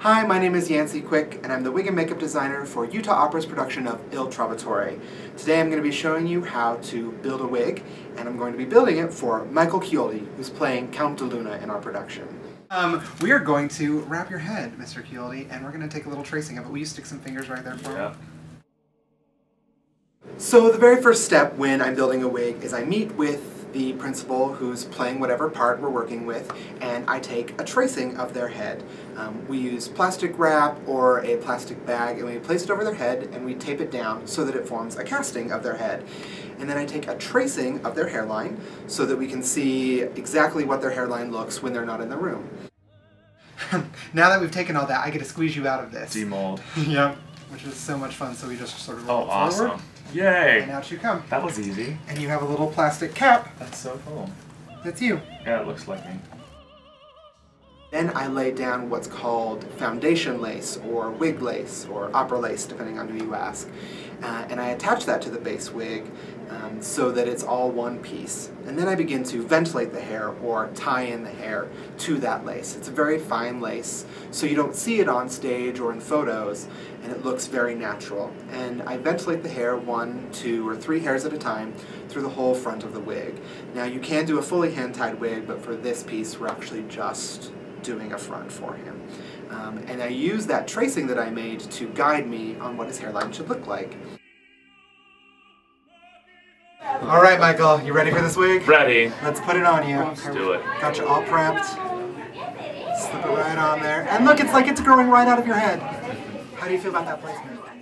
Hi, my name is Yancey Quick, and I'm the wig and makeup designer for Utah Opera's production of Il Trovatore. Today I'm going to be showing you how to build a wig, and I'm going to be building it for Michael Chioldi, who's playing Count di Luna in our production. Um, we are going to wrap your head, Mr. Chioldi, and we're going to take a little tracing of it. Will you stick some fingers right there for Yeah. me? So the very first step when I'm building a wig is I meet with the principal who's playing whatever part we're working with, and I take a tracing of their head. Um, we use plastic wrap or a plastic bag, and we place it over their head, and we tape it down so that it forms a casting of their head. And then I take a tracing of their hairline so that we can see exactly what their hairline looks when they're not in the room. now that we've taken all that, I get to squeeze you out of this. Demold. Yep. Which is so much fun, so we just sort of Oh, roll forward. awesome. Yay! And out you come. That was easy. And you have a little plastic cap. That's so cool. That's you. Yeah, it looks like me. Then I lay down what's called foundation lace, or wig lace, or opera lace, depending on who you ask. Uh, and I attach that to the base wig um, so that it's all one piece. And then I begin to ventilate the hair, or tie in the hair to that lace. It's a very fine lace, so you don't see it on stage or in photos, and it looks very natural. And I ventilate the hair one, two, or three hairs at a time through the whole front of the wig. Now you can do a fully hand-tied wig, but for this piece we're actually just doing a front for him. Um, and I use that tracing that I made to guide me on what his hairline should look like. All right, Michael, you ready for this wig? Ready. Let's put it on you. Let's do it. Got you all prepped. Slip it right on there. And look, it's like it's growing right out of your head. How do you feel about that placement?